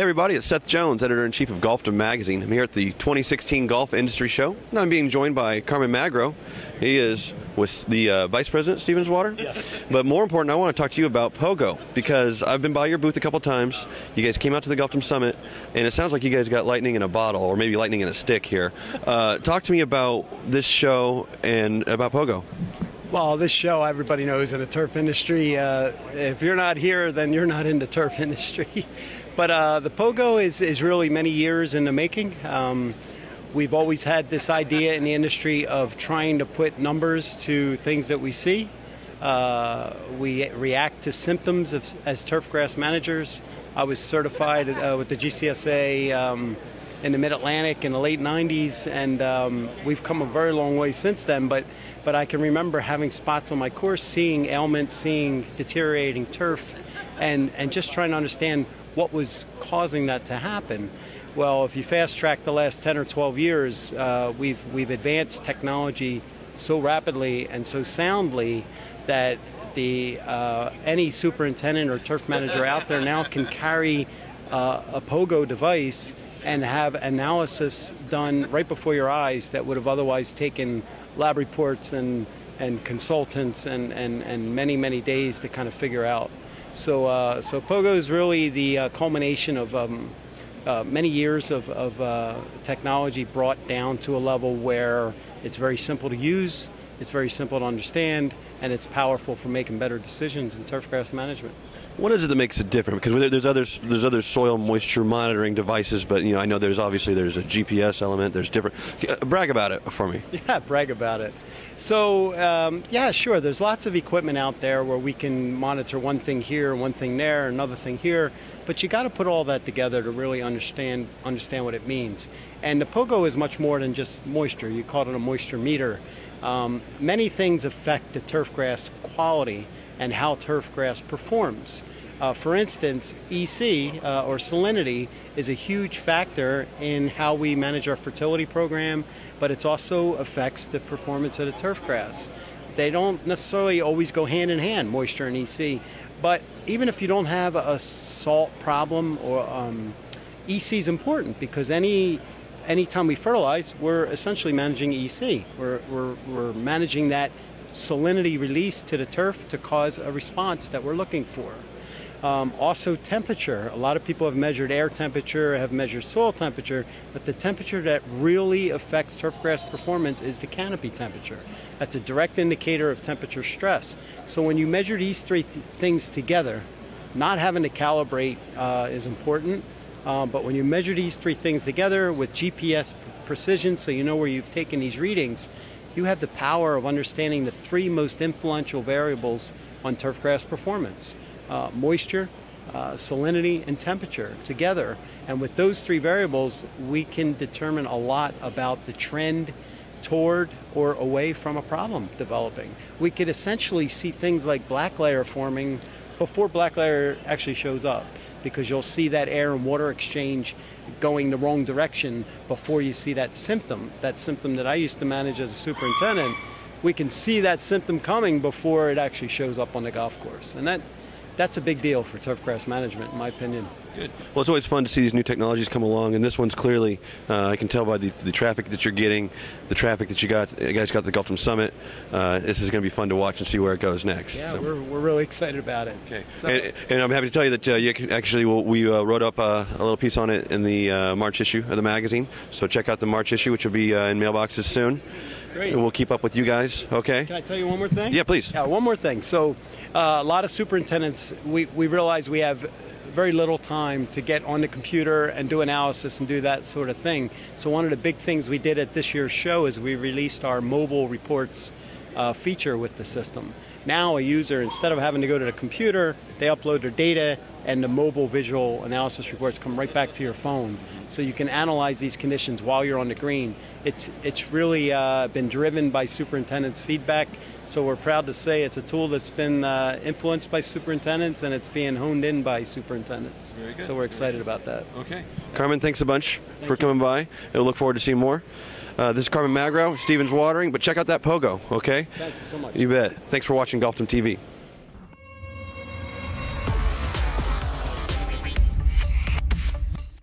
Hey everybody, it's Seth Jones, editor-in-chief of Golfdom Magazine. I'm here at the 2016 Golf Industry Show, and I'm being joined by Carmen Magro. He is with the uh, Vice President, Stevens Water. Yes. But more important, I want to talk to you about Pogo, because I've been by your booth a couple times. You guys came out to the Golfdom Summit, and it sounds like you guys got lightning in a bottle, or maybe lightning in a stick here. Uh, talk to me about this show and about Pogo. Well, this show, everybody knows in the turf industry, uh, if you're not here, then you're not in the turf industry. but uh, the Pogo is, is really many years in the making. Um, we've always had this idea in the industry of trying to put numbers to things that we see. Uh, we react to symptoms of, as turfgrass managers. I was certified uh, with the GCSA um, in the Mid Atlantic in the late 90s, and um, we've come a very long way since then. But but I can remember having spots on my course, seeing ailments, seeing deteriorating turf, and, and just trying to understand what was causing that to happen. Well, if you fast track the last 10 or 12 years, uh, we've, we've advanced technology so rapidly and so soundly that the, uh, any superintendent or turf manager out there now can carry uh, a POGO device and have analysis done right before your eyes that would have otherwise taken lab reports and, and consultants and, and, and many, many days to kind of figure out. So, uh, so POGO is really the uh, culmination of um, uh, many years of, of uh, technology brought down to a level where it's very simple to use, it's very simple to understand, and it's powerful for making better decisions in turfgrass management. What is it that makes it different? Because there's other there's other soil moisture monitoring devices, but you know I know there's obviously there's a GPS element. There's different. Uh, brag about it for me. Yeah, brag about it. So um, yeah, sure. There's lots of equipment out there where we can monitor one thing here, one thing there, another thing here. But you got to put all that together to really understand understand what it means. And the Pogo is much more than just moisture. You call it a moisture meter. Um, many things affect the turfgrass quality and how turfgrass performs. Uh, for instance, EC uh, or salinity is a huge factor in how we manage our fertility program, but it also affects the performance of the turfgrass. They don't necessarily always go hand in hand, moisture and EC, but even if you don't have a salt problem or um, EC is important because any anytime we fertilize, we're essentially managing EC. We're, we're, we're managing that salinity release to the turf to cause a response that we're looking for. Um, also temperature. A lot of people have measured air temperature, have measured soil temperature, but the temperature that really affects turfgrass performance is the canopy temperature. That's a direct indicator of temperature stress. So when you measure these three th things together, not having to calibrate uh, is important, uh, but when you measure these three things together with GPS precision so you know where you've taken these readings, you have the power of understanding the three most influential variables on turfgrass performance uh, moisture, uh, salinity, and temperature together. And with those three variables, we can determine a lot about the trend toward or away from a problem developing. We could essentially see things like black layer forming before black layer actually shows up because you'll see that air and water exchange going the wrong direction before you see that symptom. That symptom that I used to manage as a superintendent, we can see that symptom coming before it actually shows up on the golf course. And that that's a big deal for turfgrass management, in my opinion. Good. Well, it's always fun to see these new technologies come along, and this one's clearly, uh, I can tell by the, the traffic that you're getting, the traffic that you got, you guys got the Golfdom Summit. Uh, this is going to be fun to watch and see where it goes next. Yeah, so. we're, we're really excited about it. Okay. So, and, and, I'm happy to tell you that uh, you actually we uh, wrote up uh, a little piece on it in the uh, March issue of the magazine. So check out the March issue, which will be in mailboxes soon. Great. And we'll keep up with you guys. Okay. Can I tell you one more thing? Yeah, please. Yeah, one more thing. So, uh, a lot of superintendents, we, we realize we have very little time to get on the computer and do analysis and do that sort of thing. So, one of the big things we did at this year's show is we released our mobile reports uh, feature with the system. Now, a user, instead of having to go to the computer, they upload their data, and the mobile visual analysis reports come right back to your phone. So you can analyze these conditions while you're on the green. It's, it's really uh, been driven by superintendents' feedback. So we're proud to say it's a tool that's been uh, influenced by superintendents and it's being honed in by superintendents. So we're excited about that. Okay. Carmen, thanks a bunch Thank for coming by. We'll look forward to seeing more. Uh, this is Carmen Magro, Stevens Watering, but check out that Pogo, okay? Thank you so much. You bet. Thanks for watching Golfdom TV.